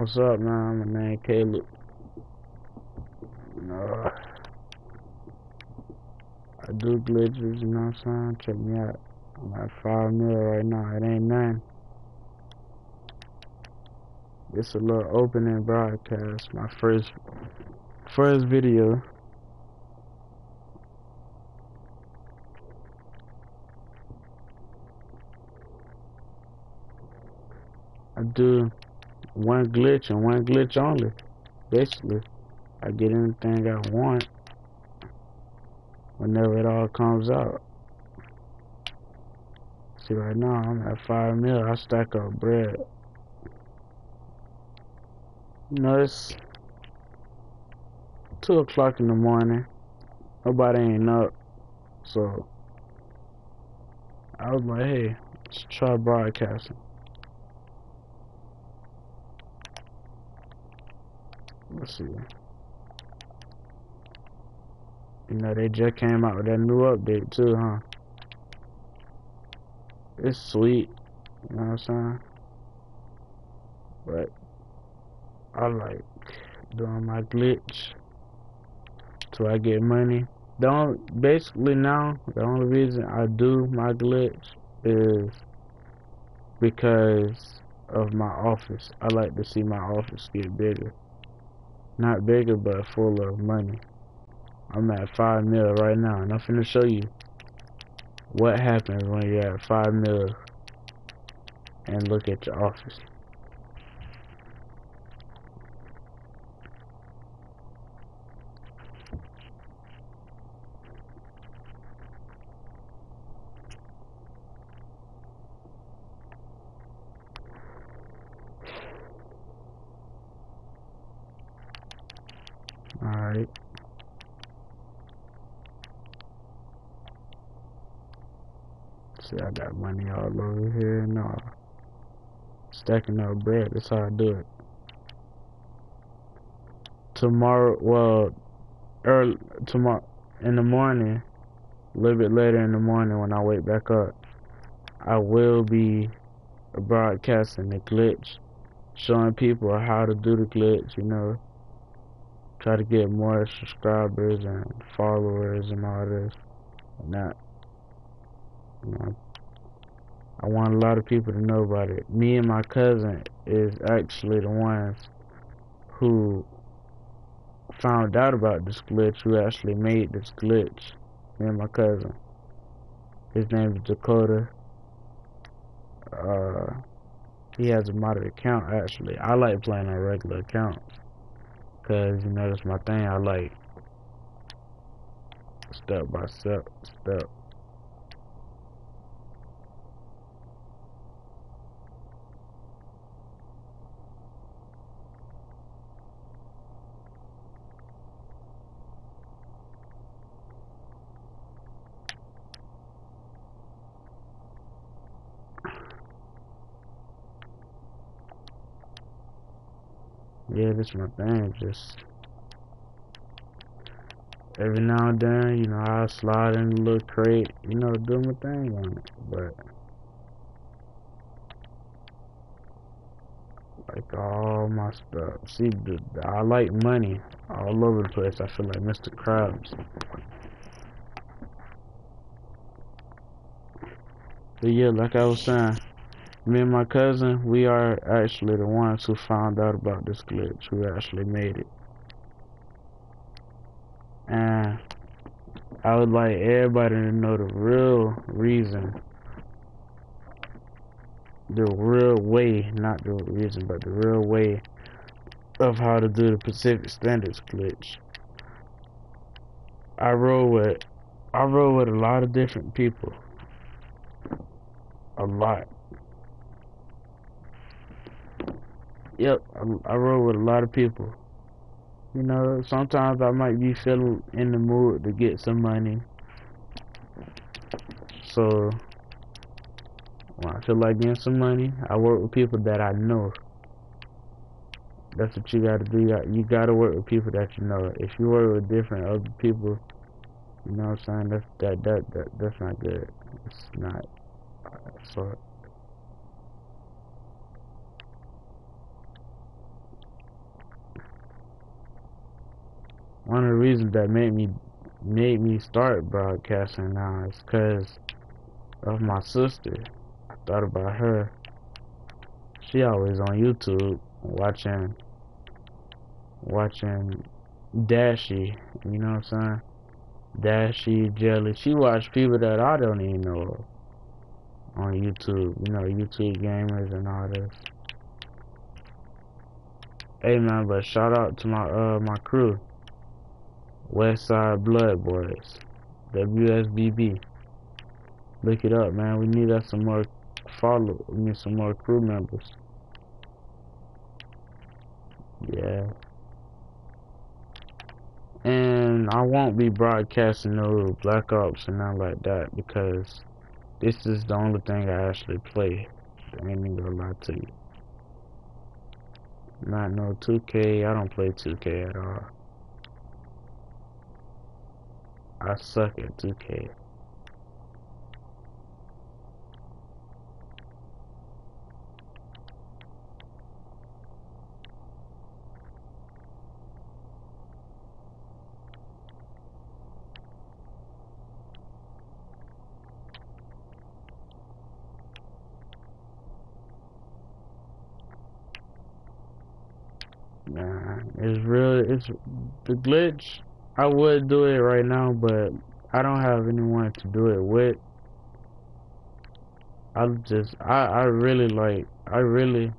What's up, man? My name Caleb. Uh, I do glitches, you know what I'm saying? Check me out. I'm at 5 mil right now. It ain't none. It's a little opening broadcast. My first first video. I do one glitch and one glitch only. Basically, I get anything I want whenever it all comes out. See, right now I'm at 5 mil. I stack up bread. You know, it's 2 o'clock in the morning. Nobody ain't up. So, I was like, hey, let's try broadcasting. See. You know, they just came out with that new update too, huh? It's sweet. You know what I'm saying? But I like doing my glitch so I get money. Don't basically now the only reason I do my glitch is because of my office. I like to see my office get bigger. Not bigger, but full of money. I'm at 5 mil right now, and I'm finna show you what happens when you're at 5 mil and look at your office. Alright. See, I got money all over here all. Stacking up bread, that's how I do it. Tomorrow, well, early, tomorrow, in the morning, a little bit later in the morning when I wake back up, I will be broadcasting the glitch, showing people how to do the glitch, you know, try to get more subscribers and followers and all this and that. I want a lot of people to know about it. Me and my cousin is actually the ones who found out about this glitch, who actually made this glitch. Me and my cousin. His name is Dakota. Uh, he has a modded account actually. I like playing on regular accounts. Cause you know that's my thing. I like step by step step. Yeah, this my thing. Just every now and then, you know, I slide in a little crate, you know, do my thing on it. But like all my stuff. See, I like money all over the place. I feel like Mr. Krabs. But yeah, like I was saying me and my cousin, we are actually the ones who found out about this glitch, who actually made it. And I would like everybody to know the real reason, the real way, not the reason, but the real way of how to do the Pacific Standards glitch. I roll with, I roll with a lot of different people. A lot. Yep, I, I roll with a lot of people. You know, sometimes I might be feeling in the mood to get some money. So, when I feel like getting some money, I work with people that I know. That's what you gotta do. You gotta work with people that you know. If you work with different other people, you know what I'm saying? That's that that, that that's not good. It's not. Uh, so. Reasons that made me made me start broadcasting now is because of my sister. I thought about her. She always on YouTube watching watching Dashie, you know what I'm saying? Dashie, Jelly. She watch people that I don't even know of on YouTube. You know, YouTube gamers and all this. Hey man, but shout out to my uh my crew. Westside Blood Boys. WSBB. Look it up, man. We need us some more follow we need some more crew members. Yeah. And I won't be broadcasting no Black Ops and nothing like that because this is the only thing I actually play. I ain't even gonna lie to you. Not no 2K, I don't play 2K at all. I suck at 2K. Nah, it's really it's the glitch. I would do it right now, but I don't have anyone to do it with. I just I I really like I really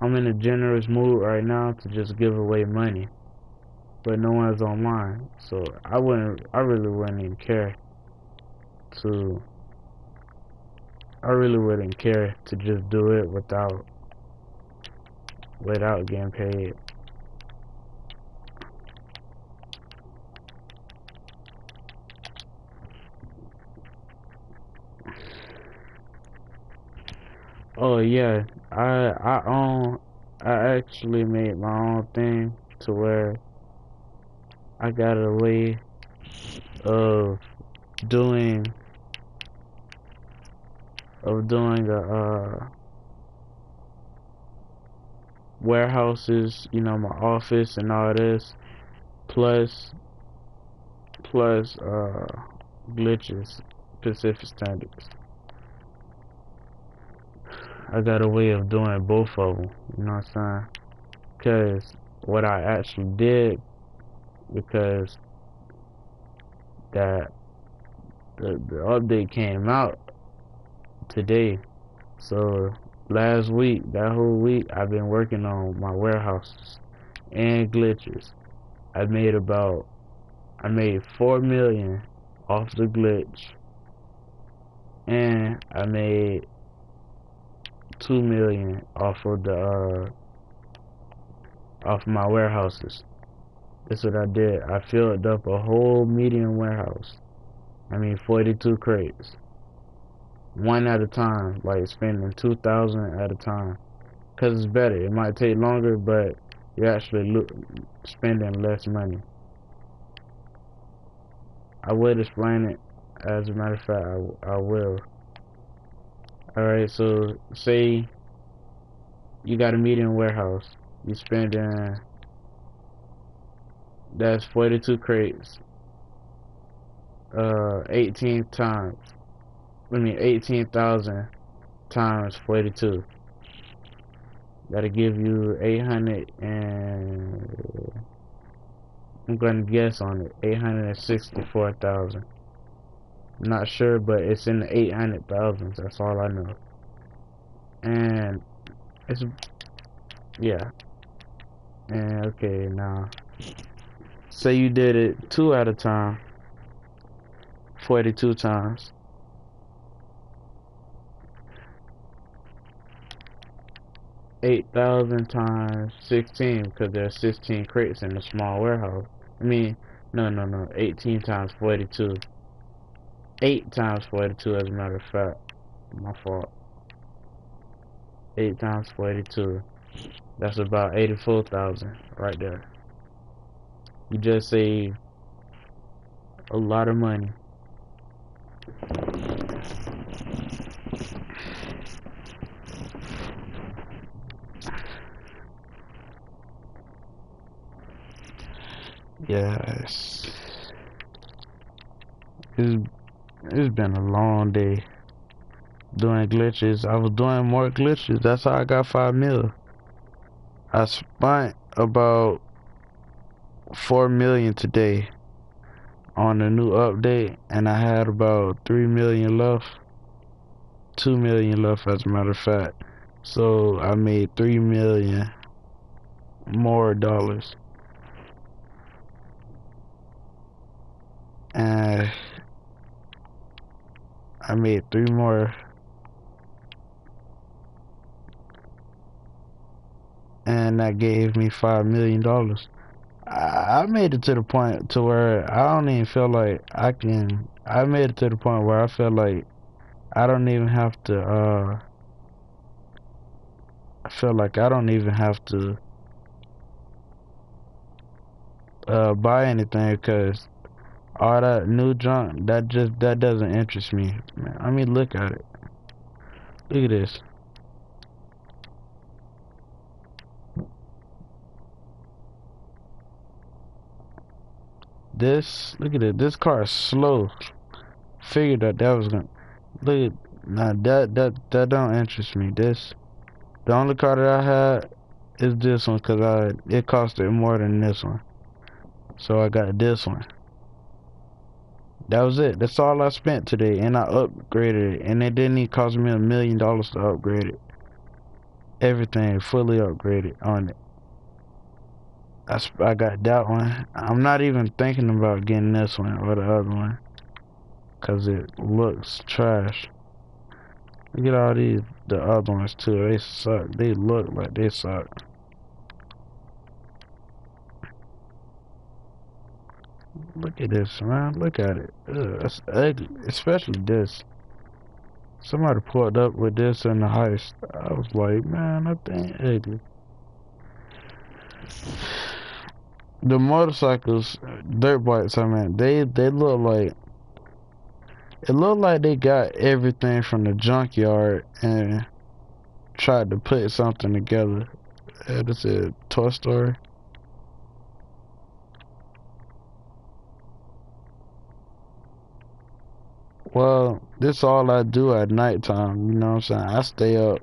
I'm in a generous mood right now to just give away money, but no one's online, so I wouldn't I really wouldn't even care to I really wouldn't care to just do it without without getting paid. Oh yeah, I I own I actually made my own thing to where I got a way of doing of doing a uh warehouses, you know, my office and all this, plus, plus, uh, glitches, Pacific Standards. I got a way of doing both of them, you know what I'm saying? Because what I actually did, because that the, the update came out today, so last week, that whole week, I've been working on my warehouses and glitches. I made about, I made four million off the glitch, and I made two million off of the uh, off my warehouses. That's what I did. I filled up a whole medium warehouse. I mean, 42 crates one at a time, like spending two thousand at a time, cause it's better. It might take longer, but you're actually look, spending less money. I would explain it. As a matter of fact, I, I will. Alright, so say you got a medium warehouse. You spending that's 42 crates. Uh, 18 times I mean, 18,000 times 42. That'll give you 800 and... I'm gonna guess on it. 864,000. Not sure, but it's in the 800,000s. That's all I know. And it's yeah. And okay, now say you did it two at a time, 42 times. 8,000 times 16 because there's 16 crates in the small warehouse. I mean, no, no, no, 18 times 42. 8 times 42 as a matter of fact. My fault. 8 times 42. That's about 84,000 right there. You just save a lot of money. Yes. It's, it's been a long day doing glitches. I was doing more glitches. That's how I got five mil. I spent about four million today on the new update, and I had about three million left. Two million left, as a matter of fact. So I made three million more dollars. And I made three more and that gave me five million dollars. I, made it to the point to where I don't even feel like I can. I made it to the point where I feel like I don't even have to. uh I feel like I don't even have to uh buy anything because all that new junk that just that doesn't interest me. Man, I mean, look at it. Look at this. This, look at it. This car is slow. Figured that that was gonna. Look at, nah, that that that don't interest me. This, the only car that I had is this one because I it costed more than this one, so I got this one. That was it. That's all I spent today, and I upgraded it, and it didn't even cost me a million dollars to upgrade it. Everything fully upgraded on it. I, I got that one. I'm not even thinking about getting this one or the other one. Cause it looks trash. Look at all these, the other ones too. They suck. They look like they suck. Look at this, man. Look at it. Ugh, that's ugly. Especially this. Somebody pulled up with this in the heist. I was like, man, that thing ugly the motorcycles, dirt bikes. I mean, they they look like it looked like they got everything from the junkyard and tried to put something together. Uh, a Toy Story. Well, this all I do at nighttime, you know what I'm saying? I stay up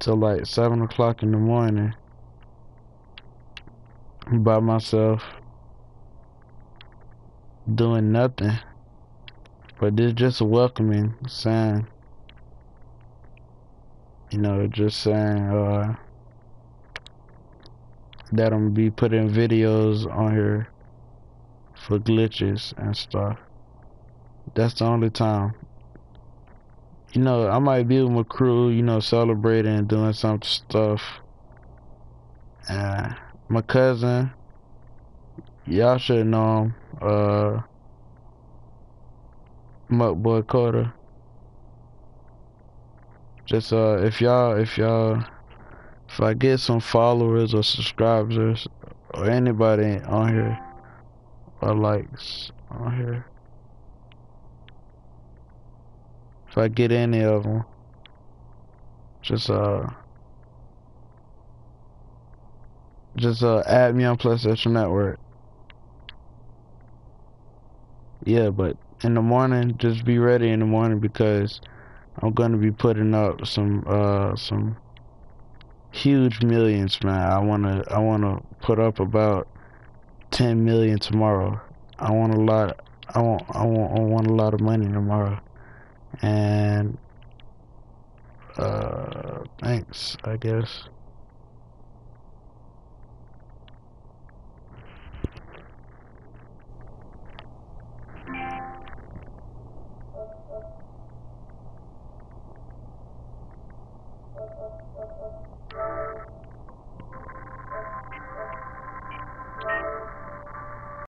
till like 7 o'clock in the morning by myself doing nothing but this just a welcoming sign you know just saying uh that I'm be putting videos on here for glitches and stuff that's the only time you know I might be with my crew you know celebrating and doing some stuff uh my cousin. Y'all should know him. Uh, Muck Boy Carter. Just uh, if y'all, if y'all, if I get some followers or subscribers or anybody on here or likes on here, if I get any of them, just uh. Just uh, add me on PlayStation Network. Yeah, but in the morning, just be ready in the morning because I'm gonna be putting up some uh some huge millions, man. I wanna I wanna put up about 10 million tomorrow. I want a lot. I want I want I want a lot of money tomorrow, and uh, thanks. I guess.